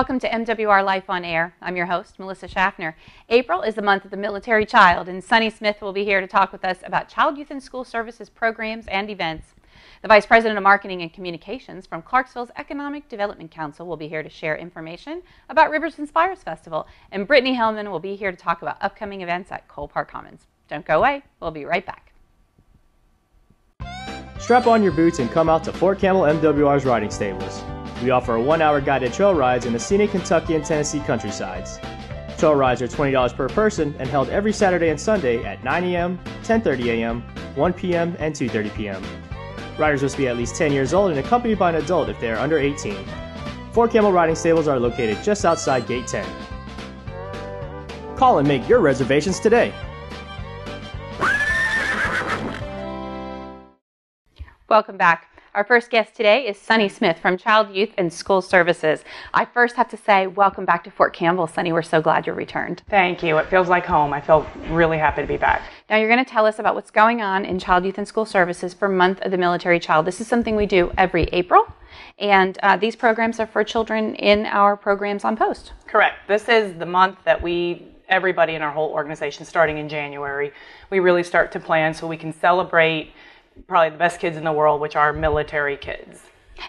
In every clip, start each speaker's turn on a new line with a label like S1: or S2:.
S1: Welcome to MWR Life on Air. I'm your host, Melissa Schaffner. April is the month of the military child, and Sunny Smith will be here to talk with us about child, youth, and school services programs and events. The Vice President of Marketing and Communications from Clarksville's Economic Development Council will be here to share information about Rivers and Spires Festival, and Brittanie Hillman will be here to talk about upcoming events at Cole Park Commons. Don't go away, we'll be right back.
S2: Strap on your boots and come out to Fort Campbell MWR's riding stables. We offer one hour guided trail rides in the scenic Kentucky and Tennessee countrysides. Trail rides are $20 per person and held every Saturday and Sunday at 9 a.m., 10:30 a.m., 1 p.m., and 2:30 p.m. Riders must be at least 10 years old and accompanied by an adult if they are under 18. Fort Campbell riding stables are located just outside Gate 10. Call and make your reservations today.
S1: Welcome back. Our first guest today is Sunny Smith from Child, Youth, and School Services. I first have to say, welcome back to Fort Campbell, Sunny. We're so glad you returned.
S3: Thank you. It feels like home. I feel really happy to be back.
S1: Now, you're going to tell us about what's going on in Child, Youth, and School Services for Month of the Military Child. This is something we do every April, and uh, these programs are for children in our programs on post.
S3: Correct. This is the month that we everybody in our whole organization starting in January. We really start to plan so we can celebrate probably the best kids in the world, which are military kids.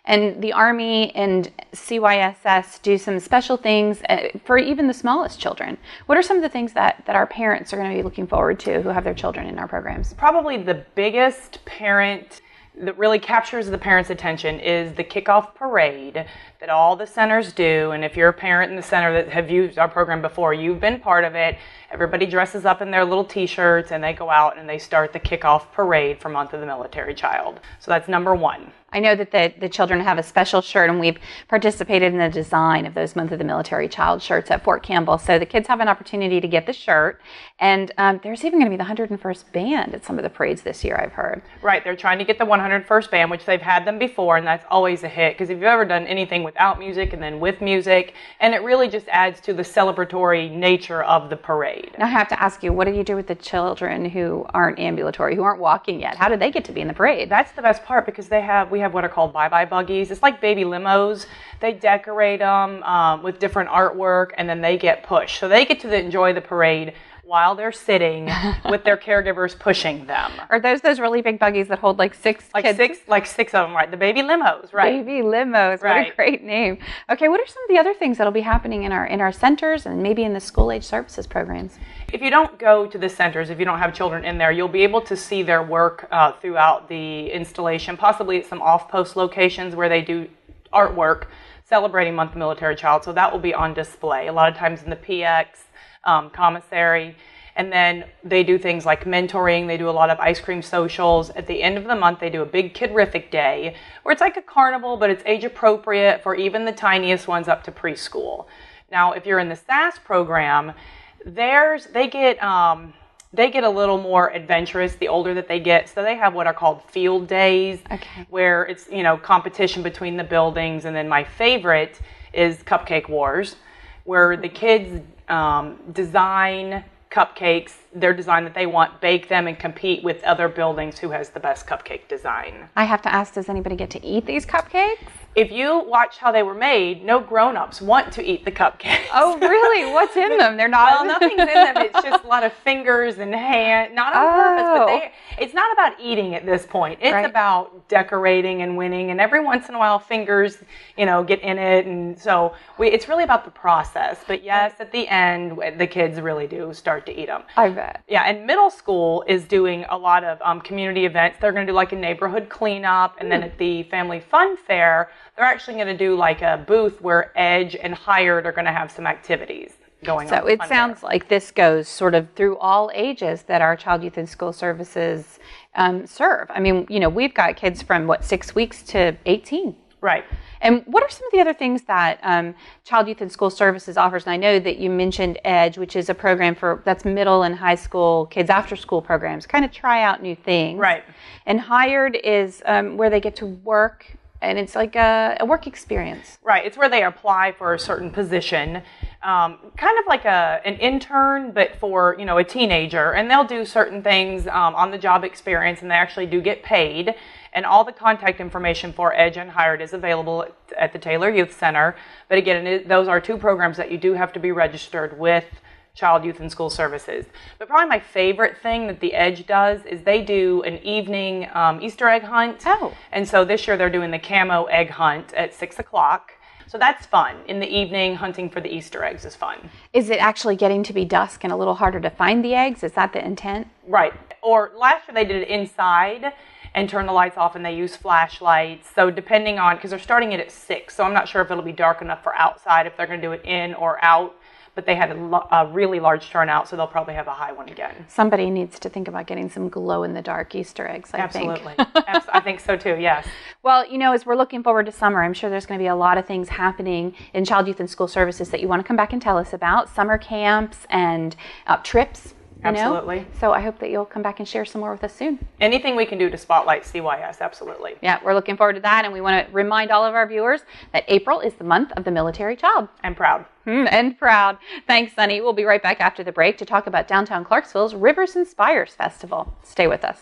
S1: And the Army and CYSS do some special things uh, for even the smallest children. What are some of the things that, that our parents are going to be looking forward to who have their children in our programs?
S3: Probably the biggest parent that really captures the parents' attention is the kickoff parade that all the centers do. And if you're a parent in the center that have used our program before, you've been part of it. Everybody dresses up in their little t-shirts and they go out and they start the kickoff parade for Month of the Military Child. So that's number one.
S1: I know that the, the children have a special shirt, and we've participated in the design of those Month of the Military Child shirts at Fort Campbell. So the kids have an opportunity to get the shirt, and um, there's even going to be the 101st band at some of the parades this year, I've heard.
S3: Right, they're trying to get the 101st band, which they've had them before, and that's always a hit because if you've ever done anything without music and then with music, and it really just adds to the celebratory nature of the parade.
S1: Now I have to ask you, what do you do with the children who aren't ambulatory, who aren't walking yet? How do they get to be in the parade?
S3: That's the best part because they have we have what are called bye-bye buggies. It's like baby limos. They decorate them um, with different artwork, and then they get pushed. So they get to enjoy the parade while they're sitting with their caregivers pushing them.
S1: Are those those really big buggies that hold like six
S3: like
S1: kids?
S3: six like six of them, right? The baby limos, right?
S1: Baby limos. What a great name. Okay, what are some of the other things that'll be happening in our in our centers and maybe in the school age services programs?
S3: If you don't go to the centers, if you don't have children in there, you'll be able to see their work uh, throughout the installation, possibly at some off-post locations where they do artwork celebrating Month of Military Child. So that will be on display. A lot of times in the PX um, commissary. And then they do things like mentoring. They do a lot of ice cream socials. At the end of the month, they do a big Kidrific Day, where it's like a carnival, but it's age appropriate for even the tiniest ones up to preschool. Now, if you're in the SAS program, theirs they get um, they get a little more adventurous the older that they get. So they have what are called field days,
S1: Okay.
S3: where it's you know competition between the buildings. And then my favorite is Cupcake Wars, where the kids um, design cupcakes, their design that they want, bake them, and compete with other buildings who has the best cupcake design.
S1: I have to ask, does anybody get to eat these cupcakes?
S3: If you watch how they were made, no grown-ups want to eat the cupcakes.
S1: Oh, really? What's in them? They're not.
S3: Well, nothing's in them. It's just a lot of fingers and hand, not on purpose,
S1: Oh.
S3: but they, oh. it's not about eating at this point. It's
S1: Right.
S3: about decorating and winning. And every once in a while, fingers, you know, get in it. And so we, it's really about the process. But yes, at the end, the kids really do start to eat them.
S1: I bet.
S3: Yeah, and middle school is doing a lot of um, community events. They're going to do like a neighborhood cleanup, and
S1: Hmm.
S3: then at the family fun fair, they're actually going to do like a booth where Edge and Hired are going to have some activities going on.
S1: So it sounds
S3: fair.
S1: like this goes sort of through all ages that our child, youth, and school services um, serve. I mean, you know, we've got kids from what six weeks to eighteen.
S3: Right.
S1: And what are some of the other things that um, Child, Youth, and School Services offers? And I know that you mentioned Edge, which is a program for that's middle and high school kids after school programs, kind of try out new things.
S3: Right.
S1: And Hired is um, where they get to work and it's like a, a work experience.
S3: Right. It's where they apply for a certain position, um, kind of like a an intern, but for you know a teenager, and they'll do certain things um, on the job experience, and they actually do get paid. And all the contact information for Edge and Hired is available at, at the Taylor Youth Center. But again, those are two programs that you do have to be registered with child, youth, and school services. But probably my favorite thing that the Edge does is they do an evening um, Easter egg hunt.
S1: Oh.
S3: And so this year they're doing the camo egg hunt at six o'clock. So that's fun. In the evening, hunting for the Easter eggs is fun.
S1: Is it actually getting to be dusk and a little harder to find the eggs? Is that the intent?
S3: Right. Or last year they did it inside and turn the lights off and they use flashlights. So depending on, because they're starting it at six, so I'm not sure if it'll be dark enough for outside, if they're going to do it in or out. But they had a, lo- a really large turnout, so they'll probably have a high one again.
S1: Somebody needs to think about getting some glow in the dark Easter eggs, I
S3: Absolutely.
S1: think.
S3: Abs- I think so too, yes.
S1: Well, you know, as we're looking forward to summer, I'm sure there's going to be a lot of things happening in child, youth, and school services that you want to come back and tell us about summer camps and uh, trips. You know?
S3: Absolutely.
S1: So I hope that you'll come back and share some more with us soon.
S3: Anything we can do to spotlight CYS, absolutely.
S1: Yeah, we're looking forward to that. And we want to remind all of our viewers that April is the month of the military child.
S3: I'm proud.
S1: Hmm, and proud. Thanks, Sunny. We'll be right back after the break to talk about downtown Clarksville's Rivers and Spires Festival. Stay with us.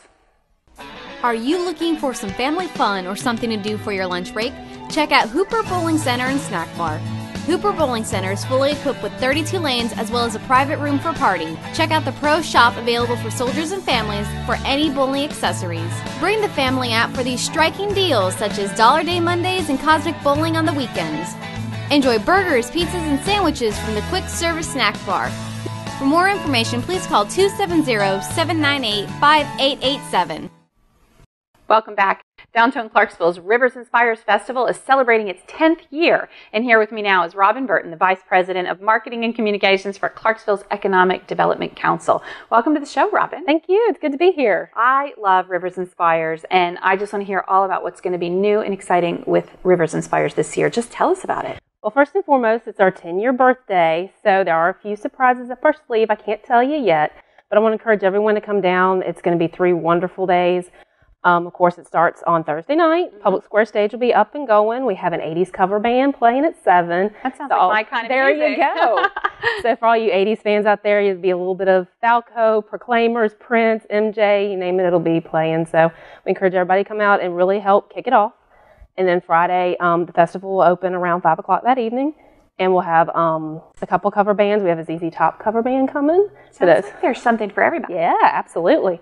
S4: Are you looking for some family fun or something to do for your lunch break? Check out Hooper Bowling Center and Snack Bar. Hooper Bowling Center is fully equipped with 32 lanes as well as a private room for party. Check out the Pro Shop available for soldiers and families for any bowling accessories. Bring the family out for these striking deals such as Dollar Day Mondays and Cosmic Bowling on the weekends. Enjoy burgers, pizzas, and sandwiches from the quick service snack bar. For more information, please call 270 798 5887.
S1: Welcome back. Downtown Clarksville's Rivers and Spires Festival is celebrating its 10th year. And here with me now is Robin Burton, the Vice President of Marketing and Communications for Clarksville's Economic Development Council. Welcome to the show, Robin.
S5: Thank you. It's good to be here.
S1: I love Rivers and Spires, and I just want to hear all about what's going to be new and exciting with Rivers and Spires this year. Just tell us about it.
S5: Well, first and foremost, it's our 10 year birthday, so there are a few surprises up our sleeve. I can't tell you yet, but I want to encourage everyone to come down. It's going to be three wonderful days. Um, of course, it starts on Thursday night.
S1: Mm-hmm.
S5: Public Square Stage will be up and going. We have an 80s cover band playing at 7.
S1: That sounds
S5: So,
S1: like my kind of
S5: there
S1: music.
S5: you go. so for all you 80s fans out there, you'll be a little bit of Falco, Proclaimers, Prince, MJ, you name it, it'll be playing. So we encourage everybody to come out and really help kick it off. And then Friday, um, the festival will open around 5 o'clock that evening. And we'll have um, a couple cover bands. We have a ZZ Top cover band coming. So
S1: like there's something for everybody.
S5: yeah, absolutely.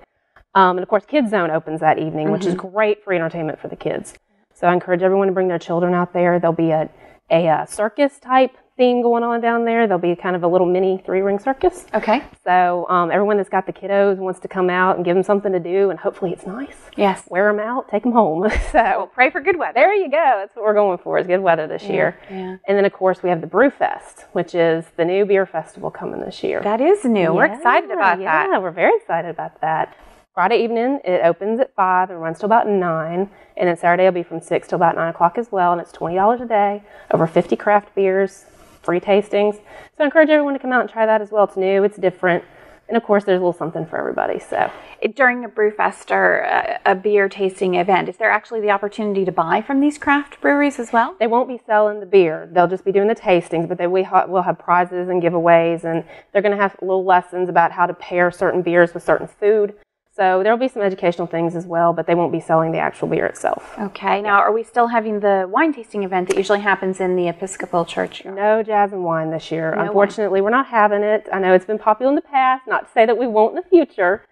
S5: Um, and of course, Kids Zone opens that evening, which is great for entertainment for the kids. So I encourage everyone to bring their children out there. There'll be a, a, uh circus type theme going on down there. There'll be kind of a little mini three ring circus.
S1: Okay.
S5: So um, everyone that's got the kiddos wants to come out and give them something to do, and hopefully it's nice.
S1: Yes.
S5: Wear them out, take them home. so
S1: Well, pray for good weather.
S5: there you go. That's what we're going for. Is good weather this year.
S1: yeah.
S5: And then of course we have the Brew Fest, which is the new beer festival coming this year.
S1: That is new. We're excited about
S5: yeah,
S1: that.
S5: we're very excited about that. Friday evening, it opens at 5 and runs till about 9. And then Saturday will be from 6 till about 9 o'clock as well. And it's $20 a day, over 50 craft beers, free tastings. So I encourage everyone to come out and try that as well. It's new, it's different. And of course, there's a little something for everybody. So
S1: During a Brewfest or a, a beer tasting event, is there actually the opportunity to buy from these craft breweries as well?
S5: they won't be selling the beer. They'll just be doing the tastings, but they we ha- will have prizes and giveaways, and they're going to have little lessons about how to pair certain beers with certain food. So there will be some educational things as well, but they won't be selling the actual beer itself.
S1: Okay. Now, are we still having the wine tasting event that usually happens in the Episcopal Church?
S5: No jazz and wine this year.
S1: wine.
S5: Unfortunately, we're not having it. I know it's been popular in the past. Not to say that we won't in the future,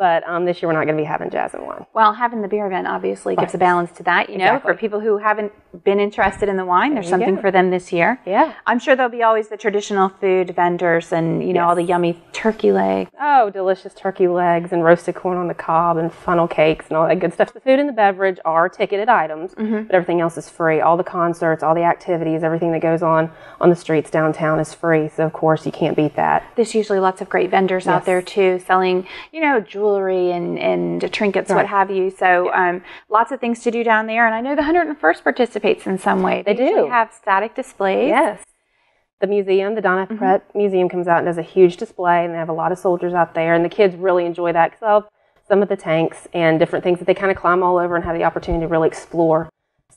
S5: but um, this year we're not going to be having jazz and wine.
S1: Well, having the beer event obviously gives a balance to that. You know,
S5: Exactly.
S1: for people who haven't been interested in the wine, there's
S5: you
S1: something
S5: go.
S1: for them this year.
S5: Yeah.
S1: I'm sure there'll be always the traditional food vendors and, you know, all the yummy turkey legs.
S5: Oh, delicious turkey legs and roasted corn on the cob and funnel cakes and all that good stuff. The food and the beverage are ticketed items, but everything else is free. All the concerts, all the activities, everything that goes on on the streets downtown is free. So of course you can't beat that.
S1: There's usually lots of great vendors out there too, selling, you know, jewelry and, and trinkets, what have you. So, um, lots of things to do down there. And I know the 101st participates in some way.
S5: They
S1: usually
S5: do.
S1: have static displays.
S5: Yes. The museum, the Don F. Pratt Museum, comes out and does a huge display, and they have a lot of soldiers out there, and the kids really enjoy that because of some of the tanks and different things that they kind of climb all over and have the opportunity to really explore.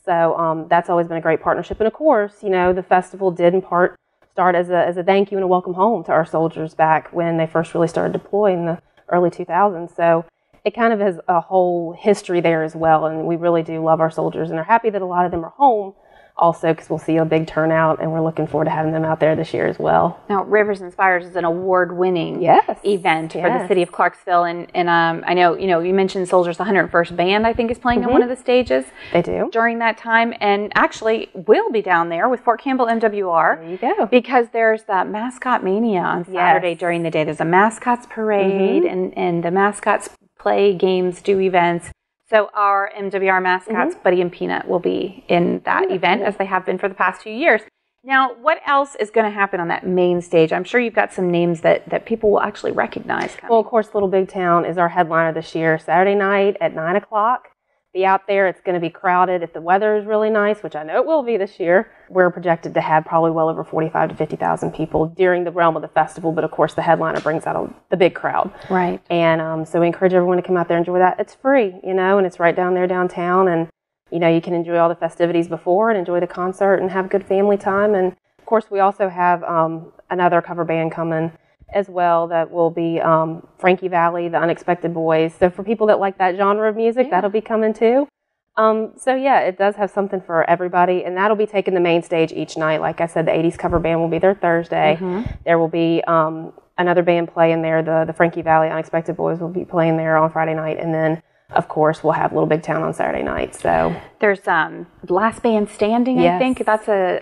S5: So um, that's always been a great partnership. And of course, you know, the festival did in part start as a, as a thank you and a welcome home to our soldiers back when they first really started deploying the early 2000s. So it kind of has a whole history there as well. And we really do love our soldiers and are happy that a lot of them are home also because we'll see a big turnout and we're looking forward to having them out there this year as well.
S1: Now, Rivers and Spires is an award-winning
S5: Yes.
S1: event for the city of Clarksville, and and um, I know you know you mentioned Soldiers 101st Band I think is playing on one of the stages
S5: They do.
S1: during that time, and actually we'll be down there with Fort Campbell MWR.
S5: There you go.
S1: Because there's that mascot mania on Saturday
S5: Yes.
S1: during the day. There's a mascots parade, and, and the mascots play games, do events. So our MWR mascots, mm-hmm. Buddy and Peanut, will be in that event as they have been for the past few years. Now, what else is going to happen on that main stage? I'm sure you've got some names that, that people will actually recognize. Coming.
S5: Well, of course, Little Big Town is our headliner this year. Saturday night at 9 o'clock. Be out there. It's going to be crowded. If the weather is really nice, which I know it will be this year, we're projected to have probably well over 45 to 50,000 people during the realm of the festival. But of course, the headliner brings out a, the big crowd.
S1: right.
S5: And um, so we encourage everyone to come out there and enjoy that. It's free, you know, and it's right down there downtown. And, you know, you can enjoy all the festivities before and enjoy the concert and have good family time. And of course, we also have um, another cover band coming as well that will be um, Frankie Valli, the Unexpected Boys. So for people that like that genre of music, that'll be coming too. Um, so yeah, it does have something for everybody, and that'll be taking the main stage each night. Like I said, the '80s cover band will be there Thursday. There will be um, another band playing there. The the Frankie Valli Unexpected Boys will be playing there on Friday night, and then of course we'll have Little Big Town on Saturday night. So
S1: There's um, Last Band Standing, I think. That's a,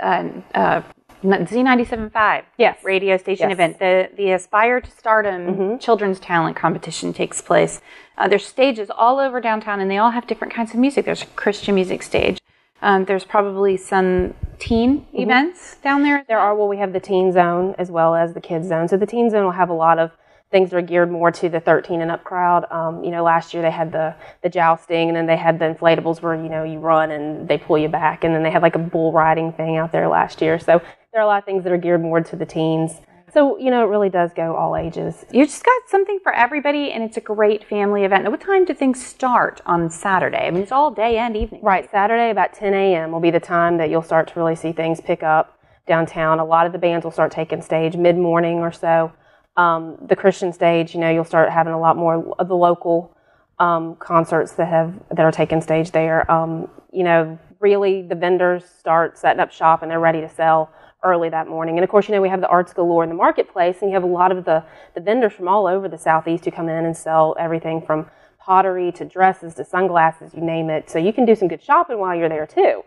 S1: a, a Z97.5
S5: Yes.
S1: radio station
S5: Yes.
S1: event. The, the Aspire to Stardom Children's Talent Competition takes place. Uh, there's stages all over downtown, and they all have different kinds of music. There's a Christian music stage. Um, there's probably some teen events down there.
S5: There are, well, we have the teen zone as well as the kids zone. So the teen zone will have a lot of things that are geared more to the 13 and up crowd. Um, you know, last year they had the, the jousting and then they had the inflatables where, you know, you run and they pull you back. And then they had like a bull riding thing out there last year. So there are a lot of things that are geared more to the teens. So, you know, it really does go all ages.
S1: You just got something for everybody, and it's a great family event. Now, what time do things start on Saturday? I mean, it's all day and evening.
S5: Right, Saturday about 10 a.m. will be the time that you'll start to really see things pick up downtown. A lot of the bands will start taking stage mid morning or so. Um, the Christian stage, you know, you'll start having a lot more of the local um, concerts that have that are taking stage there. Um, you know, really the vendors start setting up shop and they're ready to sell early that morning. And of course, you know, we have the arts galore in the marketplace, and you have a lot of the, the vendors from all over the southeast who come in and sell everything from pottery to dresses to sunglasses, you name it. So you can do some good shopping while you're there too.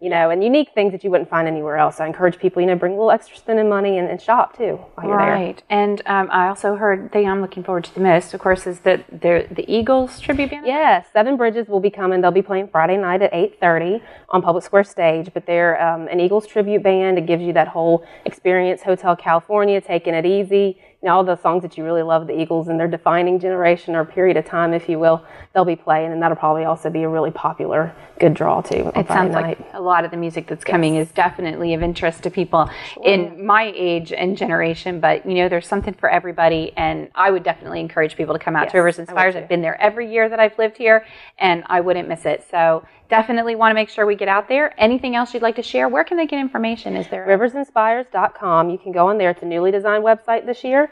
S5: You know, and unique things that you wouldn't find anywhere else. I encourage people, you know, bring a little extra spending money and, and shop too while you're there.
S1: Right, and um, I also heard thing I'm looking forward to the most, of course, is that the the Eagles tribute band.
S5: Yes, Seven Bridges will be coming. They'll be playing Friday night at 8:30 on Public Square stage. But they're um, an Eagles tribute band. It gives you that whole experience. Hotel California, taking it easy. You know, all the songs that you really love the Eagles and their defining generation or period of time, if you will. They'll be playing, and that'll probably also be a really popular, good draw too.
S1: It
S5: Friday
S1: sounds
S5: night.
S1: like a lot of the music that's coming is definitely of interest to people in my age and generation. But you know, there's something for everybody, and I would definitely encourage people to come out
S5: Yes,
S1: to Rivers and
S5: Spires.
S1: I've been there every year that I've lived here, and I wouldn't miss it. So definitely want to make sure we get out there. Anything else you'd like to share? Where can they get information? Is there a-
S5: riversandspires.com. You can go on there. It's a newly designed website this year.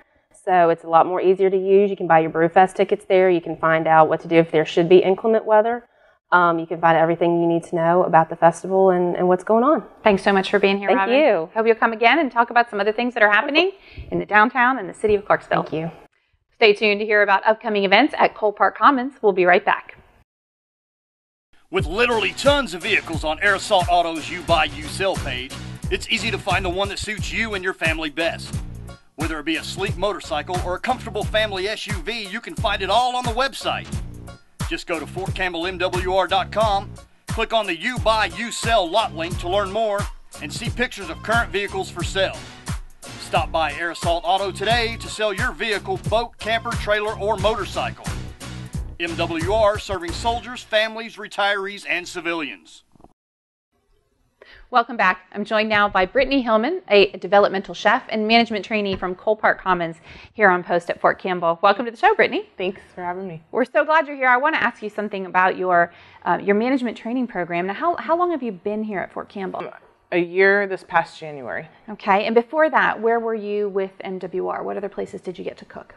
S5: So it's a lot more easier to use. You can buy your Brewfest tickets there. You can find out what to do if there should be inclement weather. Um, you can find everything you need to know about the festival and, and what's going on.
S1: Thanks so much for being here,
S5: Thank
S1: Robin.
S5: you.
S1: Hope you'll come again and talk about some other things that are happening in the downtown and the city of Clarksville.
S5: Thank you.
S1: Stay tuned to hear about upcoming events at Cole Park Commons. We'll be right back.
S6: With literally tons of vehicles on Air Assault Auto's You Buy, You Sell page, it's easy to find the one that suits you and your family best. Whether it be a sleek motorcycle or a comfortable family SUV, you can find it all on the website. Just go to FortCampbellMWR.com, click on the You Buy, You Sell lot link to learn more, and see pictures of current vehicles for sale. Stop by Air Assault Auto today to sell your vehicle, boat, camper, trailer, or motorcycle. MWR serving soldiers, families, retirees, and civilians.
S1: Welcome back. I'm joined now by Brittanie Hillman, a developmental chef and management trainee from Cole Park Commons here on post at Fort Campbell. Welcome to the show, Brittanie.
S7: Thanks for having me.
S1: We're so glad you're here. I want to ask you something about your uh, your management training program. Now, how, how long have you been here at Fort Campbell?
S7: A year this past January.
S1: Okay, and before that, where were you with MWR? What other places did you get to cook?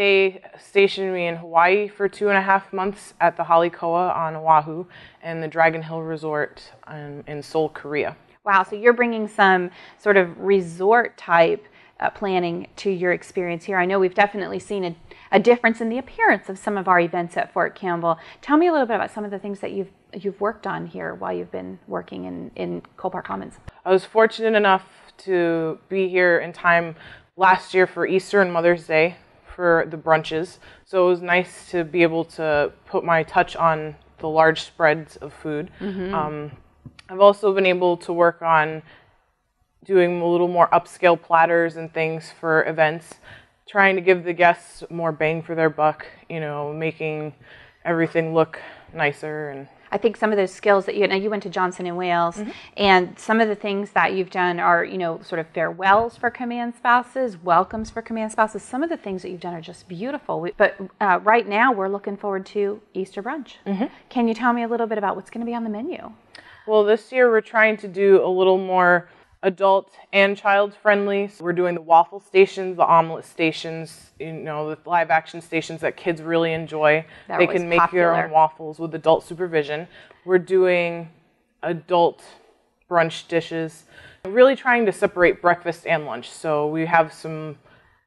S7: They stationed me in Hawaii for two and a half months at the Hale Koa on Oahu and the Dragon Hill Resort in, in Seoul, Korea.
S1: Wow, so you're bringing some sort of resort type uh, planning to your experience here. I know we've definitely seen a, a, difference in the appearance of some of our events at Fort Campbell. Tell me a little bit about some of the things that you've you've worked on here while you've been working in in Cole Park Commons.
S7: I was fortunate enough to be here in time last year for Easter and Mother's Day for the brunches. So it was nice to be able to put my touch on the large spreads of food. Mm-hmm. Um, I've also been able to work on doing a little more upscale platters and things for events, trying to give the guests more bang for their buck, you know, making everything look nicer and
S1: I think some of those skills that you know you went to Johnson and Wales, mm-hmm. and some of the things that you've done are you know sort of farewells for command spouses, welcomes for command spouses. Some of the things that you've done are just beautiful. But uh, right now we're looking forward to Easter brunch. Mm-hmm. Can you tell me a little bit about what's going to be on the menu?
S7: Well, this year we're trying to do a little more adult and child friendly. So we're doing the waffle stations, the omelet stations, you know, the live action stations that kids really enjoy.
S1: They're
S7: they can make
S1: popular.
S7: their own waffles with adult supervision. We're doing adult brunch dishes, really trying to separate breakfast and lunch. So we have some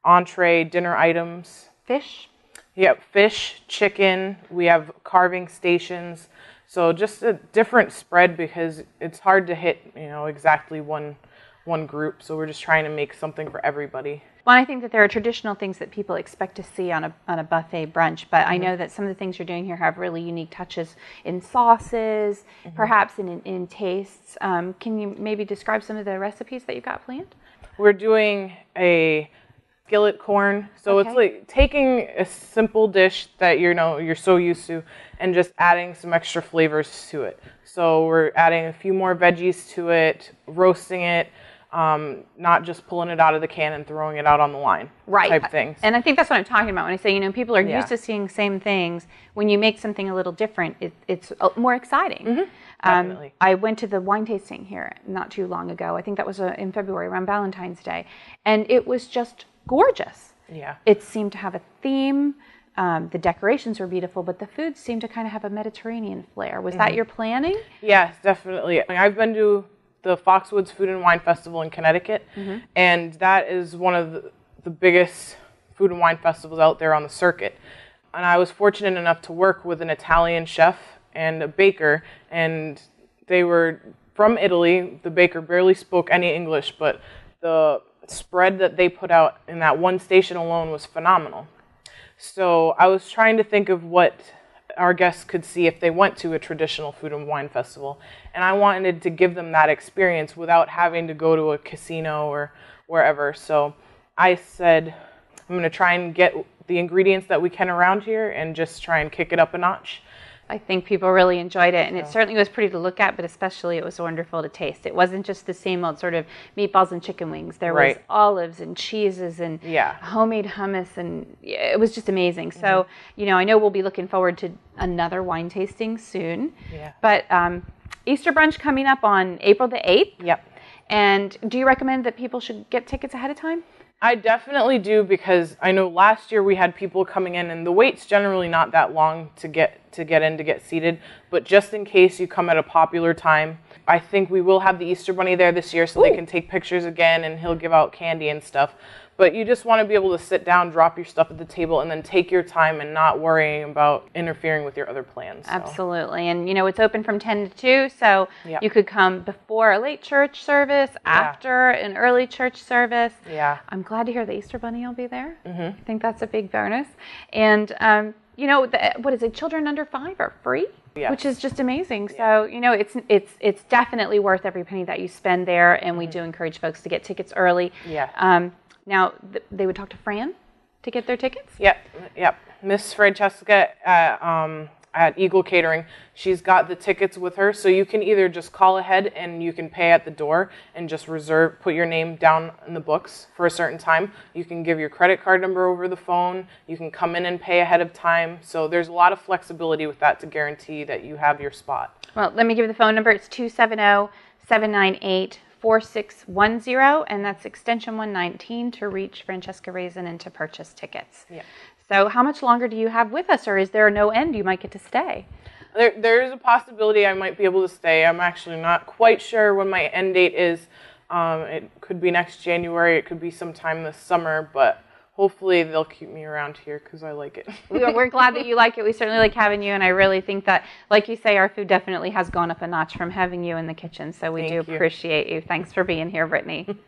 S7: entree dinner items.
S1: Fish?
S7: Yep, fish, chicken. We have carving stations. So just a different spread because it's hard to hit, you know, exactly one one group. So we're just trying to make something for everybody.
S1: Well, I think that there are traditional things that people expect to see on a, on a buffet brunch, but mm-hmm. I know that some of the things you're doing here have really unique touches in sauces, mm-hmm. perhaps in, in tastes. Um, can you maybe describe some of the recipes that you've got planned?
S7: We're doing a skillet corn. So okay. it's like taking a simple dish that you know you're so used to and just adding some extra flavors to it. So we're adding a few more veggies to it, roasting it, um, not just pulling it out of the can and throwing it out on the line.
S1: Right.
S7: Type things.
S1: And I think that's what I'm talking about when I say, you know, people are yeah. used to seeing same things. When you make something a little different, it, it's uh, more exciting.
S7: Mm-hmm. Um,
S1: I went to the wine tasting here not too long ago. I think that was uh, in February around Valentine's Day. And it was just gorgeous.
S7: Yeah.
S1: It seemed to have a theme. Um, the decorations were beautiful, but the food seemed to kind of have a Mediterranean flair. Was mm-hmm. that your planning?
S7: Yes, definitely. I've been to the Foxwoods Food and Wine Festival in Connecticut, mm-hmm. and that is one of the, the biggest food and wine festivals out there on the circuit. And I was fortunate enough to work with an Italian chef and a baker, and they were from Italy. The baker barely spoke any English, but the spread that they put out in that one station alone was phenomenal. So I was trying to think of what our guests could see if they went to a traditional food and wine festival. And I wanted to give them that experience without having to go to a casino or wherever. So I said, I'm going to try and get the ingredients that we can around here and just try and kick it up a notch.
S1: I think people really enjoyed it, and it certainly was pretty to look at, but especially it was wonderful to taste. It wasn't just the same old sort of meatballs and chicken wings. There right. was olives and cheeses and
S7: yeah.
S1: homemade hummus, and it was just amazing. Mm-hmm. So, you know, I know we'll be looking forward to another wine tasting soon.
S7: Yeah.
S1: But um, Easter brunch coming up on April the 8th.
S7: Yep.
S1: And do you recommend that people should get tickets ahead of time?
S7: I definitely do because I know last year we had people coming in and the wait's generally not that long to get to get in to get seated, but just in case you come at a popular time, I think we will have the Easter bunny there this year so Ooh. they can take pictures again and he'll give out candy and stuff but you just want to be able to sit down, drop your stuff at the table, and then take your time and not worrying about interfering with your other plans.
S1: So. Absolutely. And, you know, it's open from 10 to 2, so yep. you could come before a late church service, yeah. after an early church service.
S7: Yeah.
S1: I'm glad to hear the Easter Bunny will be there.
S7: Mm-hmm.
S1: I think that's a big bonus. And, um, you know, the, what is it? Children under five are free.
S7: Yes.
S1: which is just amazing. So you know, it's it's it's definitely worth every penny that you spend there, and we mm-hmm. do encourage folks to get tickets early.
S7: Yeah.
S1: Um, now, th- they would talk to Fran to get their tickets?
S7: Yep, yep. Miss Francesca at um, at Eagle Catering. She's got the tickets with her, so you can either just call ahead and you can pay at the door and just reserve, put your name down in the books for a certain time. You can give your credit card number over the phone. You can come in and pay ahead of time. So there's a lot of flexibility with that to guarantee that you have your spot.
S1: Well, let me give you the phone number. It's 270 798 4610, and that's extension 119 to reach Francesca Raisin and to purchase tickets.
S7: Yeah.
S1: So, how much longer do you have with us, or is there no end you might get to stay?
S7: There, there is a possibility I might be able to stay. I'm actually not quite sure when my end date is. Um, it could be next January. It could be sometime this summer, but hopefully they'll keep me around here because I like it.
S1: We're glad that you like it. We certainly like having you, and I really think that, like you say, our food definitely has gone up a notch from having you in the kitchen. So we
S7: Thank
S1: do
S7: you.
S1: appreciate you. Thanks for being here, Brittanie.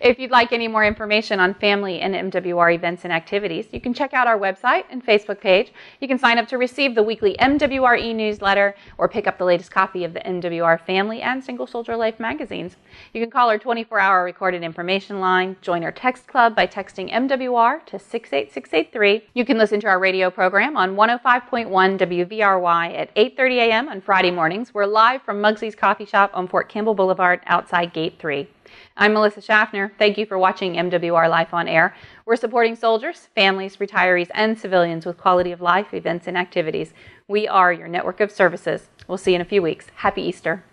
S1: If you'd like any more information on family and MWR events and activities, you can check out our website and Facebook page. You can sign up to receive the weekly MWR e newsletter or pick up the latest copy of the MWR Family and Single Soldier Life magazines. You can call our 24 hour recorded information line, join our text club by texting MWR to 68683. You can listen to our radio program on 105.1 WVRY at 8:30 a.m. on Friday mornings. We're live from Mugsy's Coffee Shop on Fort Campbell Boulevard outside Gate 3. I'm Melissa Schaffner. Thank you for watching MWR Life on Air. We're supporting soldiers, families, retirees, and civilians with quality of life events and activities. We are your network of services. We'll see you in a few weeks. Happy Easter.